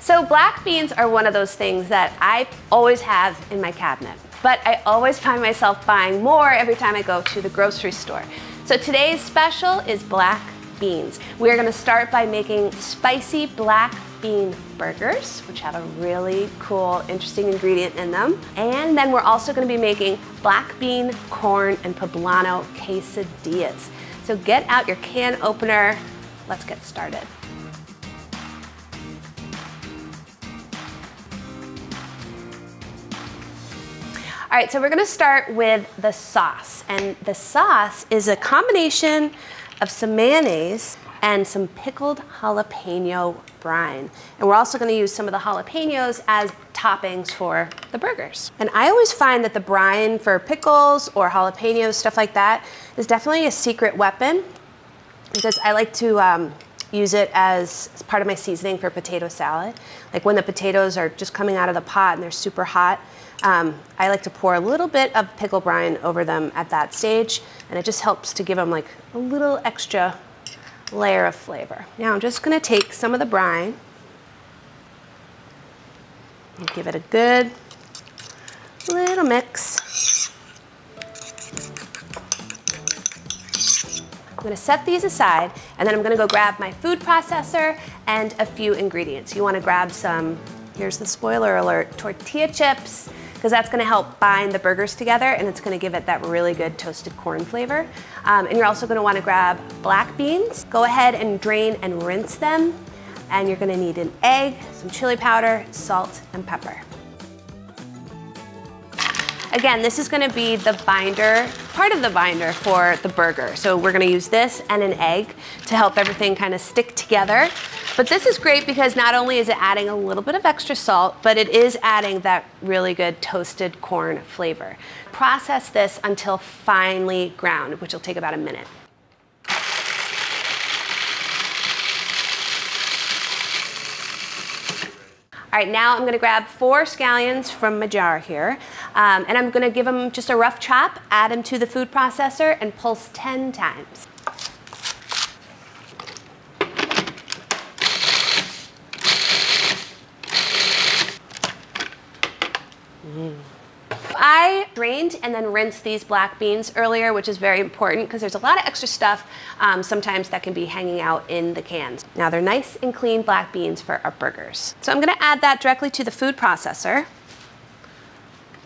So black beans are one of those things that I always have in my cabinet, but I always find myself buying more every time I go to the grocery store. So today's special is black beans. We are gonna start by making spicy black bean burgers, which have a really cool, interesting ingredient in them. And then we're also gonna be making black bean, corn, and poblano quesadillas. So get out your can opener. Let's get started. All right, so we're gonna start with the sauce. And the sauce is a combination of some mayonnaise and some pickled jalapeno brine. And we're also gonna use some of the jalapenos as toppings for the burgers. And I always find that the brine for pickles or jalapenos, stuff like that, is definitely a secret weapon because I like to um, use it as, part of my seasoning for potato salad. Like when the potatoes are just coming out of the pot and they're super hot, um, I like to pour a little bit of pickle brine over them at that stage, and it just helps to give them like a little extra layer of flavor. Now I'm just gonna take some of the brine and give it a good little mix. I'm gonna set these aside and then I'm gonna go grab my food processor and a few ingredients. You wanna grab some, here's the spoiler alert, tortilla chips, because that's gonna help bind the burgers together and it's gonna give it that really good toasted corn flavor. Um, and you're also gonna wanna grab black beans. Go ahead and drain and rinse them. And you're gonna need an egg, some chili powder, salt, and pepper. Again, this is gonna be the binder, part of the binder for the burger. So we're gonna use this and an egg to help everything kind of stick together. But this is great because not only is it adding a little bit of extra salt, but it is adding that really good toasted corn flavor. Process this until finely ground, which will take about a minute. All right, now I'm gonna grab four scallions from my jar here, um, and I'm gonna give them just a rough chop, add them to the food processor, and pulse 10 times. I drained and then rinsed these black beans earlier, which is very important because there's a lot of extra stuff um, sometimes that can be hanging out in the cans. Now they're nice and clean black beans for our burgers. So I'm gonna add that directly to the food processor.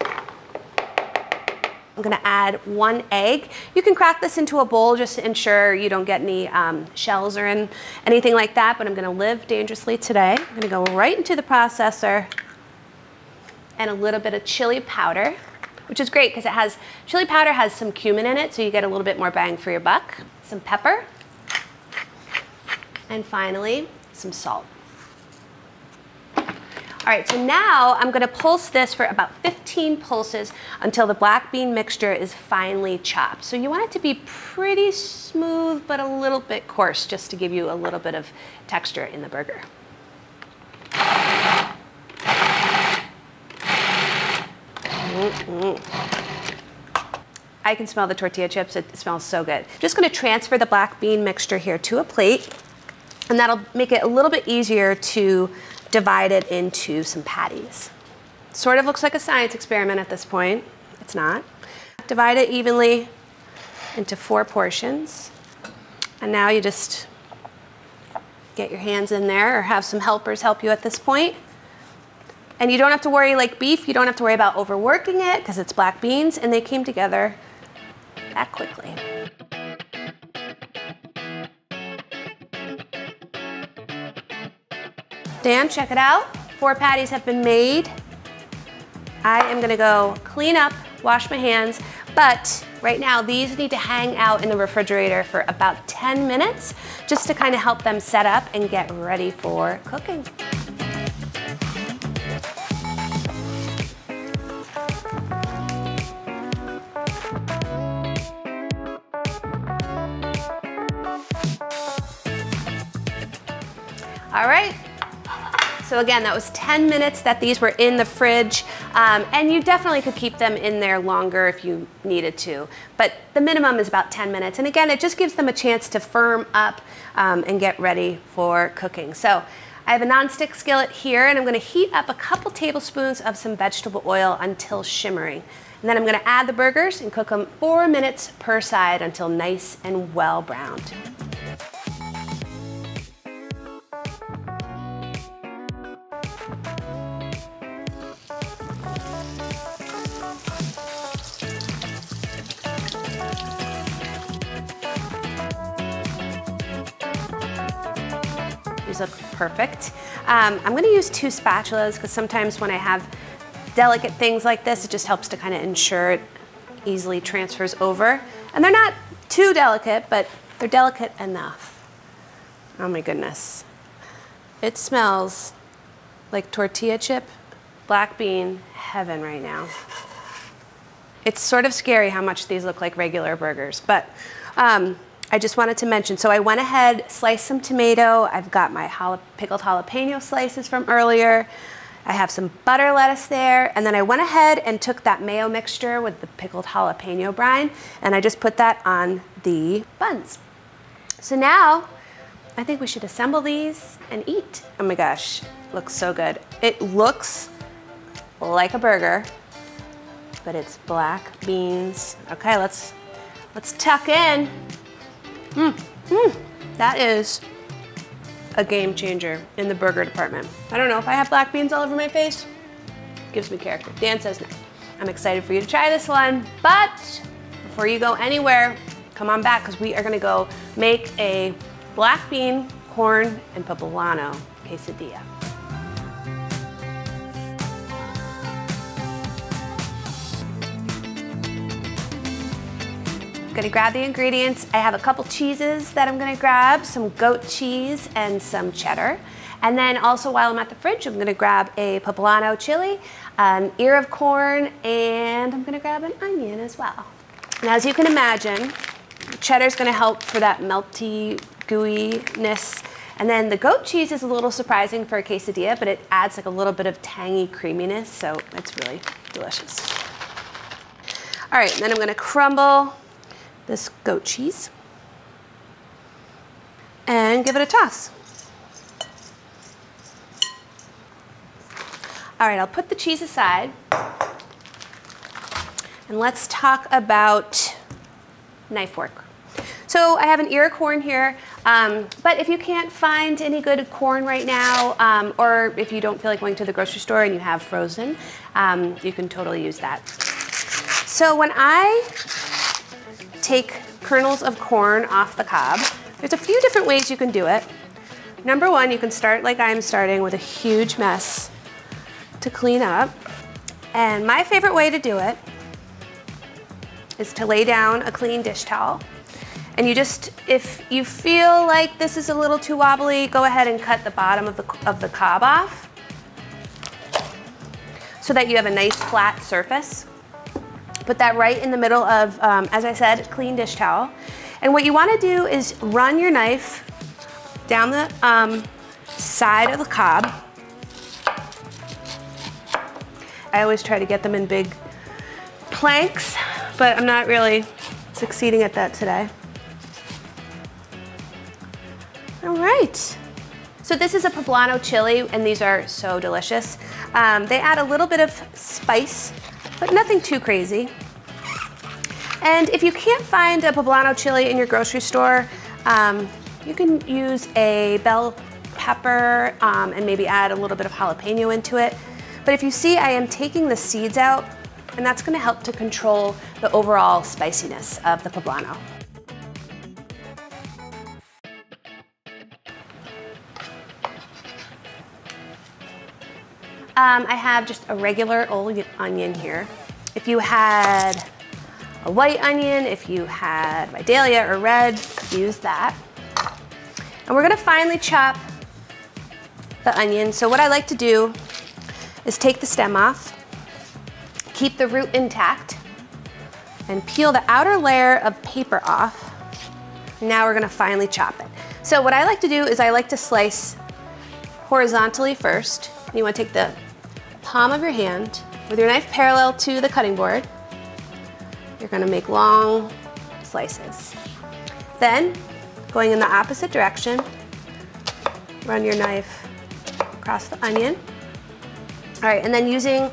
I'm gonna add one egg. You can crack this into a bowl just to ensure you don't get any um, shells or in, anything like that, but I'm gonna live dangerously today. I'm gonna go right into the processor and a little bit of chili powder, which is great because it has, chili powder has some cumin in it, so you get a little bit more bang for your buck. Some pepper, and finally, some salt. All right, so now I'm gonna pulse this for about 15 pulses until the black bean mixture is finely chopped. So you want it to be pretty smooth, but a little bit coarse, just to give you a little bit of texture in the burger. Mm-hmm. I can smell the tortilla chips. It smells so good. Just gonna transfer the black bean mixture here to a plate, and that'll make it a little bit easier to divide it into some patties. Sort of looks like a science experiment at this point. It's not. Divide it evenly into four portions. And now you just get your hands in there or have some helpers help you at this point. And you don't have to worry like beef, you don't have to worry about overworking it because it's black beans and they came together that quickly. Dan, check it out. Four patties have been made. I am gonna go clean up, wash my hands, but right now these need to hang out in the refrigerator for about 10 minutes just to kind of help them set up and get ready for cooking. All right. So again, that was 10 minutes that these were in the fridge. Um, and you definitely could keep them in there longer if you needed to. But the minimum is about 10 minutes. And again, it just gives them a chance to firm up um, and get ready for cooking. So I have a nonstick skillet here and I'm gonna heat up a couple tablespoons of some vegetable oil until shimmering. And then I'm gonna add the burgers and cook them four minutes per side until nice and well browned. Perfect. Um, I'm gonna use two spatulas because sometimes when I have delicate things like this, it just helps to kind of ensure it easily transfers over. And they're not too delicate, but they're delicate enough. Oh my goodness. It smells like tortilla chip, black bean, heaven right now. It's sort of scary how much these look like regular burgers, but um, I just wanted to mention, so I went ahead, sliced some tomato. I've got my jala pickled jalapeno slices from earlier. I have some butter lettuce there, and then I went ahead and took that mayo mixture with the pickled jalapeno brine, and I just put that on the buns. So now, I think we should assemble these and eat. Oh my gosh, looks so good. It looks like a burger, but it's black beans. Okay, let's let's tuck in. Mmm, mmm, that is a game changer in the burger department. I don't know if I have black beans all over my face, gives me character. Dan says no. I'm excited for you to try this one, but before you go anywhere, come on back because we are gonna go make a black bean, corn, and poblano quesadilla. Gonna grab the ingredients. I have a couple cheeses that I'm gonna grab, some goat cheese and some cheddar. And then also while I'm at the fridge, I'm gonna grab a poblano chili, an ear of corn, and I'm gonna grab an onion as well. And as you can imagine, cheddar's gonna help for that melty gooiness. And then the goat cheese is a little surprising for a quesadilla, but it adds like a little bit of tangy creaminess, so it's really delicious. All right, then I'm gonna crumble this goat cheese and give it a toss. All right, I'll put the cheese aside and let's talk about knife work. So I have an ear of corn here, um, but if you can't find any good corn right now, um, or if you don't feel like going to the grocery store and you have frozen, um, you can totally use that. So when I take kernels of corn off the cob. There's a few different ways you can do it. Number one, you can start like I'm starting with a huge mess to clean up. And my favorite way to do it is to lay down a clean dish towel. And you just, if you feel like this is a little too wobbly, go ahead and cut the bottom of the, of the cob off so that you have a nice flat surface. Put that right in the middle of, um, as I said, clean dish towel. And what you wanna do is run your knife down the um, side of the cob. I always try to get them in big planks, but I'm not really succeeding at that today. All right. So this is a poblano chili, and these are so delicious. Um, they add a little bit of spice but nothing too crazy. And if you can't find a poblano chili in your grocery store, um, you can use a bell pepper um, and maybe add a little bit of jalapeno into it. But if you see, I am taking the seeds out and that's gonna help to control the overall spiciness of the poblano. Um, I have just a regular old onion here. If you had a white onion, if you had Vidalia or red, use that. And we're gonna finely chop the onion. So what I like to do is take the stem off, keep the root intact, and peel the outer layer of paper off. Now we're gonna finely chop it. So what I like to do is I like to slice horizontally first. You wanna take the palm of your hand with your knife parallel to the cutting board. You're gonna make long slices. Then, going in the opposite direction, run your knife across the onion. All right, and then using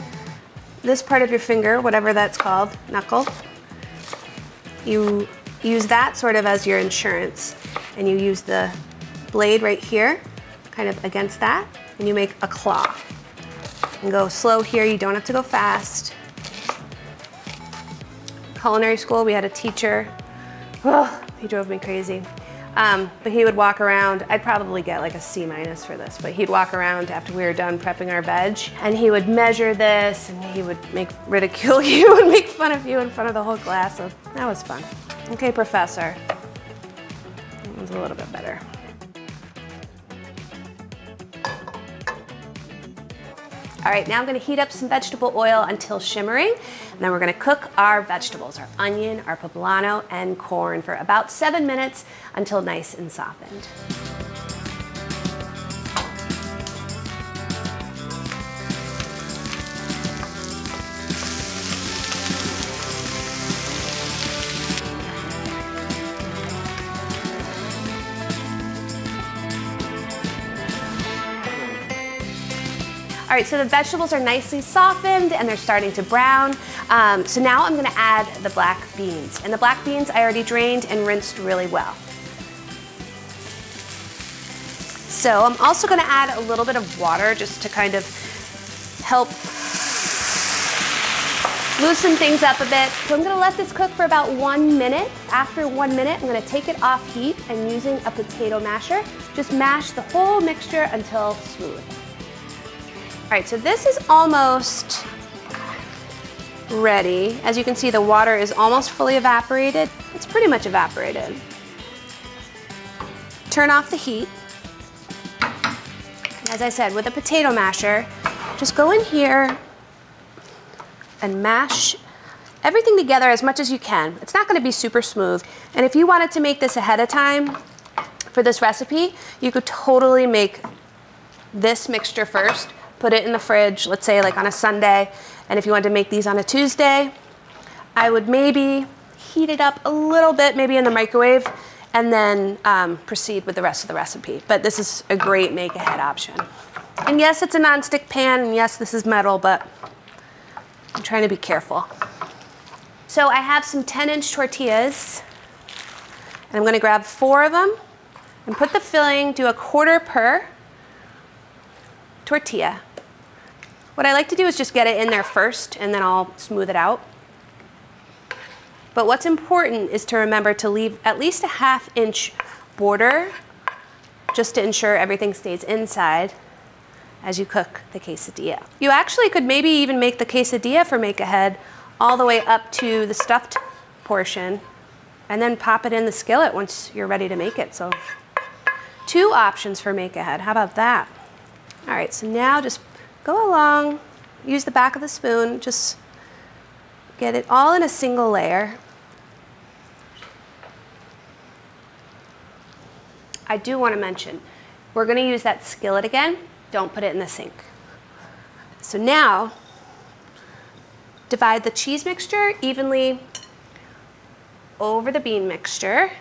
this part of your finger, whatever that's called, knuckle, you use that sort of as your insurance. And you use the blade right here, kind of against that, and you make a claw. And go slow here, you don't have to go fast. Culinary school, we had a teacher, oh, he drove me crazy. Um, but he would walk around, I'd probably get like a C minus for this, but he'd walk around after we were done prepping our veg and he would measure this and he would make ridicule you and make fun of you in front of the whole class. So that was fun. Okay, professor. That one's a little bit better. All right, now I'm gonna heat up some vegetable oil until shimmering. And then we're gonna cook our vegetables, our onion, our poblano, and corn for about seven minutes until nice and softened. All right, so the vegetables are nicely softened and they're starting to brown. Um, so now I'm gonna add the black beans. And the black beans I already drained and rinsed really well. So I'm also gonna add a little bit of water just to kind of help loosen things up a bit. So I'm gonna let this cook for about one minute. After one minute, I'm gonna take it off heat and using a potato masher, just mash the whole mixture until smooth. All right, so this is almost ready. As you can see, the water is almost fully evaporated. It's pretty much evaporated. Turn off the heat. As I said, with a potato masher, just go in here and mash everything together as much as you can. It's not gonna be super smooth. And if you wanted to make this ahead of time for this recipe, you could totally make this mixture first put it in the fridge, let's say like on a Sunday, and if you wanted to make these on a Tuesday, I would maybe heat it up a little bit, maybe in the microwave, and then um, proceed with the rest of the recipe. But this is a great make ahead option. And yes, it's a nonstick pan, and yes, this is metal, but I'm trying to be careful. So I have some 10 inch tortillas, and I'm gonna grab four of them and put the filling, do a quarter per tortilla. What I like to do is just get it in there first and then I'll smooth it out. But what's important is to remember to leave at least a half inch border just to ensure everything stays inside as you cook the quesadilla. You actually could maybe even make the quesadilla for Make Ahead all the way up to the stuffed portion and then pop it in the skillet once you're ready to make it. So two options for Make Ahead. How about that? All right, so now just go along, use the back of the spoon, just get it all in a single layer. I do want to mention, we're going to use that skillet again. Don't put it in the sink. So now, divide the cheese mixture evenly over the bean mixture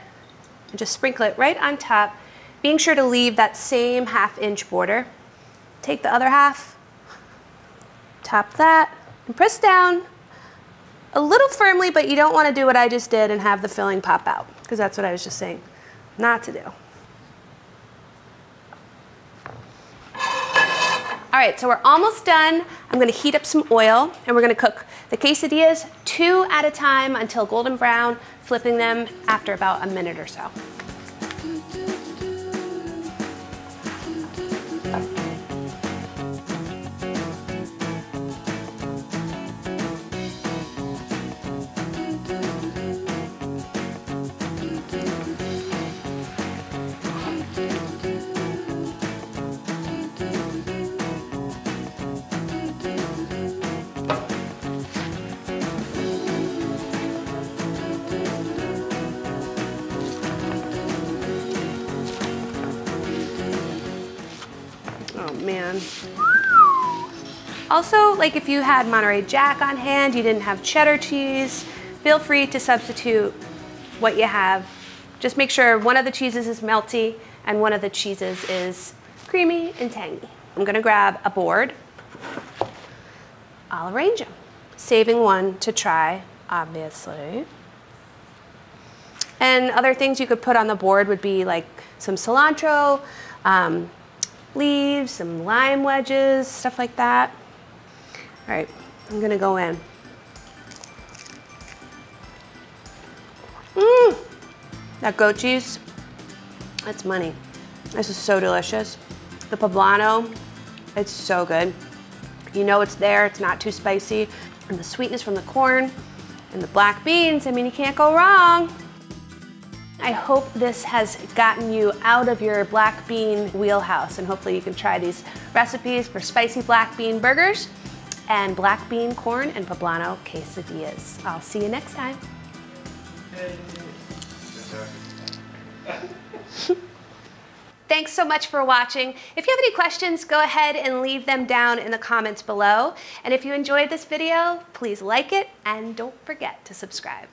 and just sprinkle it right on top, being sure to leave that same half inch border. Take the other half, Tap that and press down a little firmly, but you don't want to do what I just did and have the filling pop out because that's what I was just saying not to do. All right, so we're almost done. I'm gonna heat up some oil and we're gonna cook the quesadillas two at a time until golden brown, flipping them after about a minute or so. Man. Also, like if you had Monterey Jack on hand, you didn't have cheddar cheese, feel free to substitute what you have. Just make sure one of the cheeses is melty and one of the cheeses is creamy and tangy. I'm gonna grab a board. I'll arrange them, saving one to try, obviously. And other things you could put on the board would be like some cilantro, um, leaves, some lime wedges, stuff like that. All right, I'm gonna go in. Mmm, that goat cheese, that's money. This is so delicious. The poblano, it's so good. You know it's there, it's not too spicy. And the sweetness from the corn and the black beans, I mean, you can't go wrong. I hope this has gotten you out of your black bean wheelhouse and hopefully you can try these recipes for spicy black bean burgers and black bean corn and poblano quesadillas. I'll see you next time. Thanks so much for watching. If you have any questions, go ahead and leave them down in the comments below. And if you enjoyed this video, please like it and don't forget to subscribe.